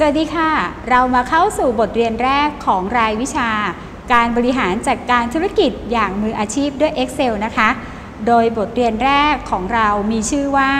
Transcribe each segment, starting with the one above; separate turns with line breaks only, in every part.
สวัสดีค่ะ เรามาเข้าสู่บทเรียนแรกของรายวิชา การบริหารจัดการธุรกิจอย่างมืออาชีพด้วย Excel นะคะ โดยบทเรียนแรกของเรามีชื่อว่า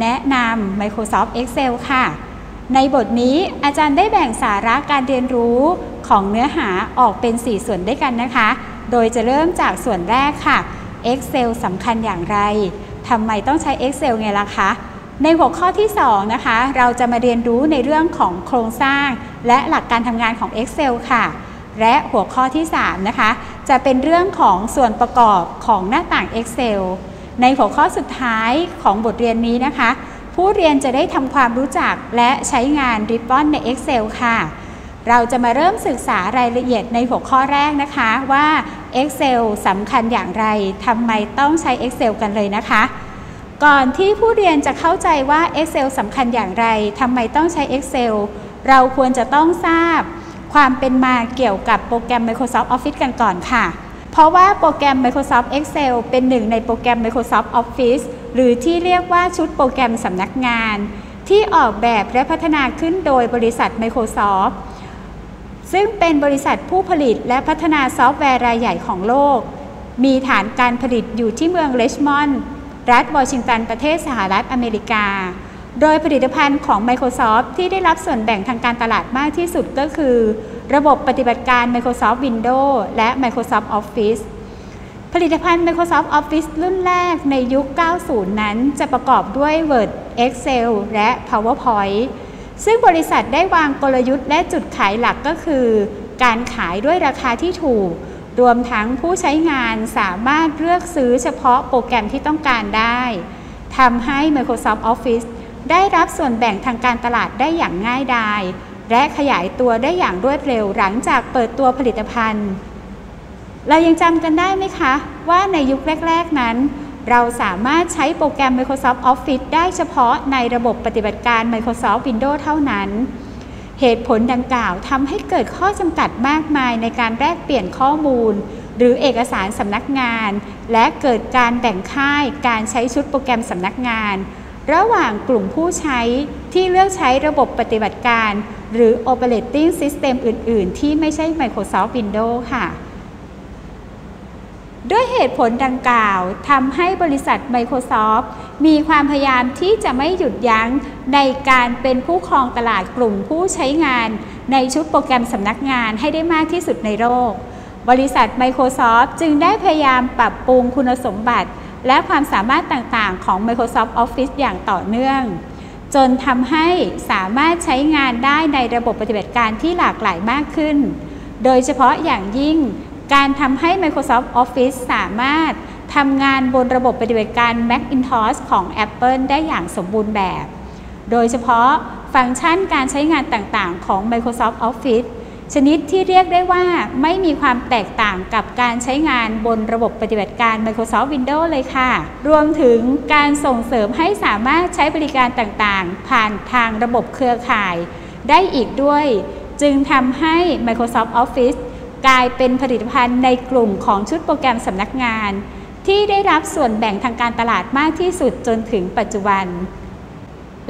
แนะนำ Microsoft Excel ค่ะ ในบทนี้อาจารย์ได้แบ่งสาระการเรียนรู้ของเนื้อหาออกเป็น 4 ส่วนด้วยกันนะคะ โดยจะเริ่มจากส่วนแรกค่ะ Excel สำคัญอย่างไรทำไมต้องใช้ Excel ไงล่ะคะ ในหัวข้อที่2นะคะเราจะมาเรียนรู้ในเรื่องของโครงสร้าง และหลักการทำงานของ Excel ค่ะ และหัวข้อที่3นะคะจะเป็นเรื่องของส่วนประกอบของหน้าต่าง Excel ในหัวข้อสุดท้ายของบทเรียนนี้นะคะ ผู้เรียนจะได้ทำความรู้จักและใช้งาน Ribbon ใน Excel ค่ะ เราจะมาเริ่มศึกษารายละเอียดในหัวข้อแรกนะคะว่า Excel สำคัญอย่างไรทำไมต้องใช้ Excel กันเลยนะคะ ก่อนที่ผู้เรียนจะเข้าใจว่า Excel สำคัญอย่างไรทำไมต้องใช้ Excel เราควรจะต้องทราบความเป็นมาเกี่ยวกับโปรแกรม Microsoft Office กันก่อนค่ะ เพราะว่าโปรแกรม Microsoft Excel เป็นหนึ่งในโปรแกรม Microsoft Office หรือที่เรียกว่าชุดโปรแกรมสำนักงาน ที่ออกแบบและพัฒนาขึ้นโดยบริษัท Microsoft ซึ่งเป็นบริษัทผู้ผลิตและพัฒนาซอฟต์แวร์รายใหญ่ของโลก มีฐานการผลิตอยู่ที่เมืองเลชมอนด์ รัฐวอชิงตันประเทศสหรัฐอเมริกา โดยผลิตภัณฑ์ของ Microsoft ที่ได้รับส่วนแบ่งทางการตลาดมากที่สุดก็คือ ระบบปฏิบัติการ Microsoft Windows และ Microsoft Office ผลิตภัณฑ์ Microsoft Office รุ่นแรกในยุค 90 นั้นจะประกอบด้วย Word Excel และ PowerPoint ซึ่งบริษัทได้วางกลยุทธ์และจุดขายหลักก็คือ การขายด้วยราคาที่ถูก รวมทั้งผู้ใช้งานสามารถเลือกซื้อเฉพาะโปรแกรมที่ต้องการได้ทำให้ Microsoft Office ได้รับส่วนแบ่งทางการตลาดได้อย่างง่ายดาย และขยายตัวได้อย่างรวดเร็วหลังจากเปิดตัวผลิตภัณฑ์ เรายังจำกันได้ไหมคะ ว่าในยุคแรก ๆ นั้น เราสามารถใช้โปรแกรม Microsoft Office ได้เฉพาะในระบบปฏิบัติการ Microsoft Windows เท่านั้น เหตุผลดังกล่าวทำให้เกิดข้อจำกัดมากมายในการแลกเปลี่ยนข้อมูล หรือเอกสารสำนักงาน และเกิดการแบ่งค่ายการใช้ชุดโปรแกรมสำนักงาน ระหว่างกลุ่มผู้ใช้ที่เลือกใช้ระบบปฏิบัติการ หรือ Operating System อื่น ๆ ที่ไม่ใช่ Microsoft Windows ค่ะ ด้วยเหตุผลดังกล่าวทำให้บริษัท Microsoft มีความพยายามที่จะไม่หยุดยั้งในการเป็นผู้ครองตลาดกลุ่มผู้ใช้งานในชุดโปรแกรมสำนักงานให้ได้มากที่สุดในโลก บริษัท Microsoft จึงได้พยายามปรับปรุงคุณสมบัติ และความสามารถต่างๆ ของ Microsoft Office อย่างต่อเนื่อง จนทำให้สามารถใช้งานได้ในระบบปฏิบัติการที่หลากหลายมากขึ้น โดยเฉพาะอย่างยิ่งการทำให้ Microsoft Office สามารถ ทำงานบนระบบปฏิบัติการ Macintosh ของ Apple ได้อย่างสมบูรณ์แบบ โดยเฉพาะฟังก์ชันการใช้งานต่างๆ ของ Microsoft Office ชนิดที่เรียกได้ว่าไม่มีความแตกต่างกับการใช้งานบนระบบปฏิบัติการ Microsoft Windows เลยค่ะ รวมถึงการส่งเสริมให้สามารถใช้บริการต่างๆ ผ่านทางระบบเครือข่าย ได้อีกด้วย จึงทำให้ Microsoft Office กลายเป็นผลิตภัณฑ์ในกลุ่มของชุดโปรแกรมสำนักงาน ที่ได้รับส่วนแบ่งทางการตลาดมากที่สุดจนถึงปัจจุบัน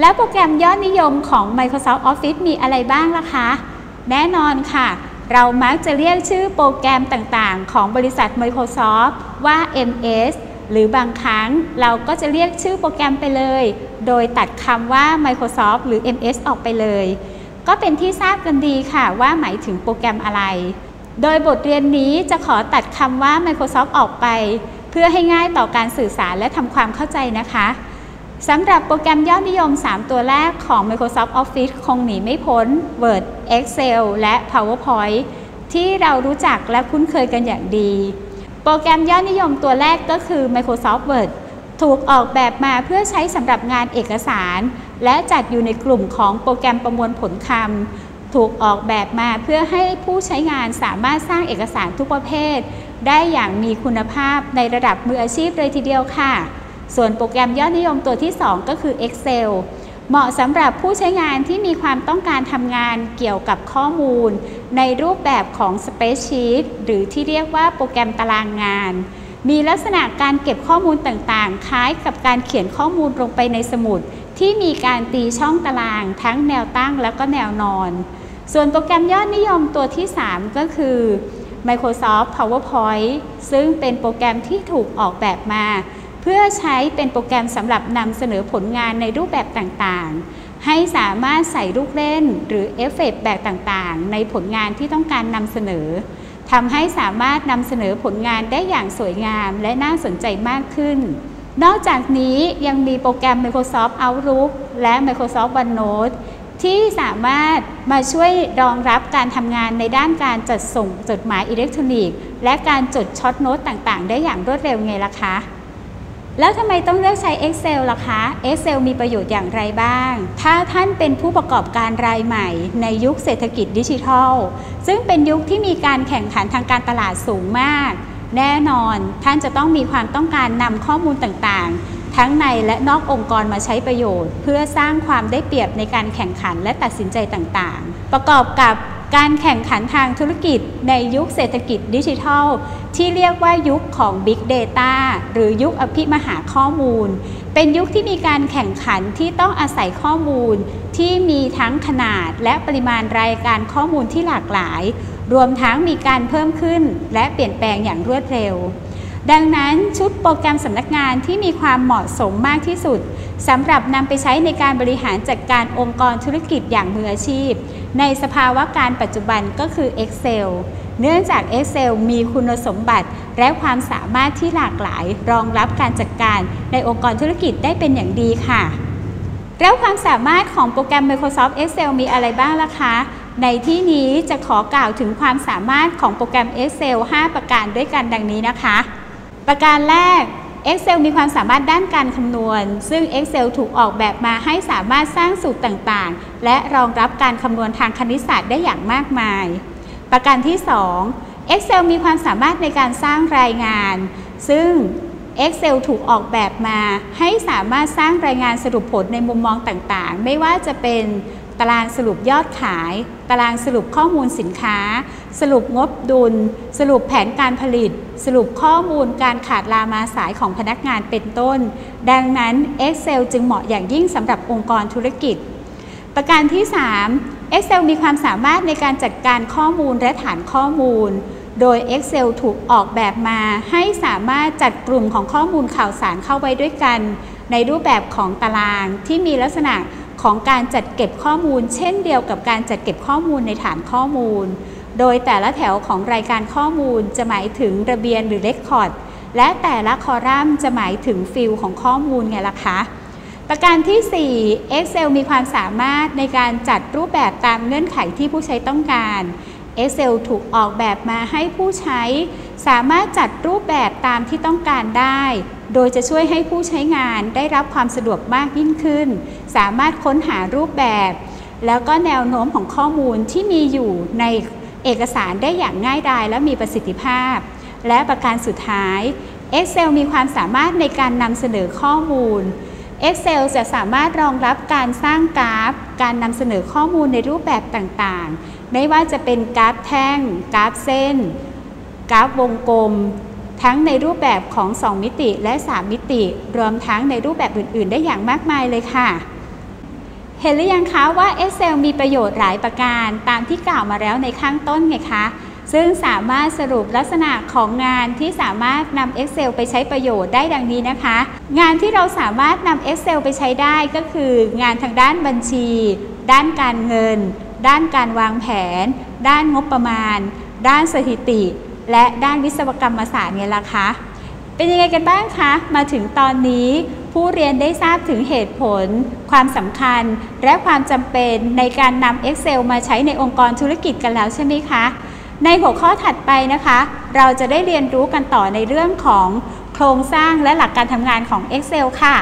และโปรแกรมยอดนิยมของ Microsoft Office มีอะไรบ้างล่ะคะ แน่นอนค่ะ เรามักจะเรียกชื่อโปรแกรมต่างๆ ของบริษัท Microsoft ว่า MS หรือบางครั้งเราก็จะเรียกชื่อโปรแกรมไปเลย โดยตัดคำว่า Microsoft หรือ MS ออกไปเลย ก็เป็นที่ทราบกันดีค่ะว่าหมายถึงโปรแกรมอะไร โดยบทเรียนนี้จะขอตัดคำว่า Microsoft ออกไป พื่อให้ง่ายต่อการสื่อสารและทำความเข้าใจนะคะสำหรับโปรแกรมยอดนิยม 3 ตัวแรกของ Microsoft Office คงหนีไม่พ้น Word Excel และ PowerPoint ที่เรารู้จักและคุ้นเคยกันอย่างดี โปรแกรมยอดนิยมตัวแรกก็คือ Microsoft Word ถูกออกแบบมาเพื่อใช้สำหรับงานเอกสาร และจัดอยู่ในกลุ่มของโปรแกรมประมวลผลคำ ถูกออกแบบมาเพื่อให้ผู้ใช้งานสามารถสร้างเอกสารทุกประเภท ได้อย่างมีคุณภาพในระดับมืออาชีพเลยทีเดียวค่ะ ส่วนโปรแกรมยอดนิยมตัวที่ 2 ก็คือ Excel เหมาะสำหรับผู้ใช้งานที่มีความต้องการทำงานเกี่ยวกับข้อมูล ในรูปแบบของ Spreadsheet หรือที่เรียกว่าโปรแกรมตารางงาน มีลักษณะการเก็บข้อมูลต่างๆ คล้ายกับการเขียนข้อมูลลงไปในสมุด ที่มีการตีช่องตารางทั้งแนวตั้งแล้วก็แนวนอน ส่วนโปรแกรมยอดนิยมตัวที่ 3 ก็คือ Microsoft PowerPoint ซึ่งเป็นโปรแกรมที่ถูกออกแบบมา เพื่อใช้เป็นโปรแกรมสำหรับนำเสนอผลงานในรูปแบบต่างๆ ให้สามารถใส่ลูกเล่นหรือเอฟเฟกแบบต่างๆ ในผลงานที่ต้องการนำเสนอทำให้สามารถนำเสนอผลงานได้อย่างสวยงามและน่าสนใจมากขึ้น นอกจากนี้ยังมีโปรแกรม Microsoft Outlook และ Microsoft OneNote ที่สามารถมาช่วยรองรับการทำงานในด้านการจัดส่งจดหมายอิเล็กทรอนิกส์และการจด short note ต่างๆ ได้อย่างรวดเร็วไงล่ะคะ แล้วทำไมต้องเลือกใช้ Excel ล่ะคะ Excel มีประโยชน์อย่างไรบ้าง ถ้าท่านเป็นผู้ประกอบการรายใหม่ ในยุคเศรษฐกิจดิจิทัล ซึ่งเป็นยุคที่มีการแข่งขันทางการตลาดสูงมาก แน่นอนท่านจะต้องมีความต้องการนำข้อมูลต่างๆ ทั้งในและนอกองค์กรมาใช้ประโยชน์ เพื่อสร้างความได้เปรียบในการแข่งขันและตัดสินใจต่างๆ ประกอบกับการแข่งขันทางธุรกิจในยุคเศรษฐกิจดิจิทัล ที่เรียกว่ายุคของ Big Data หรือยุคอภิมหาข้อมูล เป็นยุคที่มีการแข่งขันที่ต้องอาศัยข้อมูล ที่มีทั้งขนาดและปริมาณรายการข้อมูลที่หลากหลาย รวมทั้งมีการเพิ่มขึ้นและเปลี่ยนแปลงอย่างรวดเร็ว ดังนั้นชุดโปรแกรมสำนักงานที่มีความเหมาะสมมากที่สุดสำหรับนำไปใช้ในการบริหารจัดการองค์กรธุรกิจอย่างมืออาชีพ ในสภาวะการปัจจุบันก็คือ Excel เนื่องจาก Excel มีคุณสมบัติและความสามารถที่หลากหลาย รองรับการจัดการในองค์กรธุรกิจได้เป็นอย่างดีค่ะ แล้วความสามารถของโปรแกรม Microsoft Excel มีอะไรบ้างล่ะคะ ในที่นี้จะขอกล่าวถึงความสามารถของโปรแกรม Excel 5 ประการด้วยกันดังนี้นะคะ ประการแรก Excel มีความสามารถด้านการคำนวณ ซึ่ง Excel ถูกออกแบบมาให้สามารถสร้างสูตรต่างๆ และรองรับการคำนวณทางคณิตศาสตร์ได้อย่างมากมาย ประการที่ 2 Excel มีความสามารถในการสร้างรายงาน ซึ่ง Excel ถูกออกแบบมาให้สามารถสร้างรายงานสรุปผลในมุมมองต่างๆ ไม่ว่าจะเป็น ตารางสรุปยอดขาย ตารางสรุปข้อมูลสินค้า สรุปงบดุล สรุปแผนการผลิต สรุปข้อมูลการขาดลามาสายของพนักงานเป็นต้น ดังนั้น Excel จึงเหมาะอย่างยิ่งสำหรับองค์กรธุรกิจ ประการที่ 3 Excel มีความสามารถในการจัดการข้อมูลและฐานข้อมูล โดย Excel ถูกออกแบบมาให้สามารถจัดกลุ่มของข้อมูลข่าวสารเข้าไว้ด้วยกัน ในรูปแบบของตารางที่มีลักษณะ ของการจัดเก็บข้อมูล เช่นเดียวกับการจัดเก็บข้อมูลในฐานข้อมูล โดยแต่ละแถวของรายการข้อมูลจะหมายถึงระเบียนหรือเลคคอร์ดและแต่ละคอลัมน์จะหมายถึงฟิลของข้อมูลไงล่ะคะ ประการที่ 4 Excel มีความสามารถในการจัดรูปแบบตามเงื่อนไขที่ผู้ใช้ต้องการ Excel ถูกออกแบบมาให้ผู้ใช้ สามารถจัดรูปแบบตามที่ต้องการได้ โดยจะช่วยให้ผู้ใช้งานได้รับความสะดวกมากยิ่งขึ้น สามารถค้นหารูปแบบ แล้วก็แนวโน้มของข้อมูลที่มีอยู่ในเอกสารได้อย่างง่ายดายและมีประสิทธิภาพ และประการสุดท้าย Excel มีความสามารถในการนำเสนอข้อมูล Excel จะสามารถรองรับการสร้างกราฟ การนำเสนอข้อมูลในรูปแบบต่างๆ ไม่ว่าจะเป็นกราฟแท่ง กราฟเส้น กราฟวงกลม ทั้งในรูปแบบของ 2 มิติและ 3 มิติ รวมทั้งในรูปแบบอื่น ๆ ได้อย่างมากมายเลยค่ะ เห็นหรือยังคะว่า Excel มีประโยชน์หลายประการตามที่กล่าวมาแล้วในข้างต้นไงคะซึ่งสามารถสรุปลักษณะของงานที่สามารถนำ Excel ไปใช้ประโยชน์ได้ดังนี้นะคะ งานที่เราสามารถนำ Excel ไปใช้ได้ก็คือ งานทางด้านบัญชี ด้านการเงิน ด้านการวางแผน ด้านงบประมาณ ด้านสถิติ และด้านวิศวกรรมศาสตร์เนี่ยละคะเป็นยังไงกันบ้างคะ มาถึงตอนนี้ผู้เรียนได้ทราบถึงเหตุผล ความสำคัญ และความจำเป็นในการนำ Excel มาใช้ในองค์กรธุรกิจกันแล้วใช่ไหมคะ ในหัวข้อถัดไปนะคะ เราจะได้เรียนรู้กันต่อในเรื่องของโครงสร้างและหลักการทำงานของ Excel ค่ะ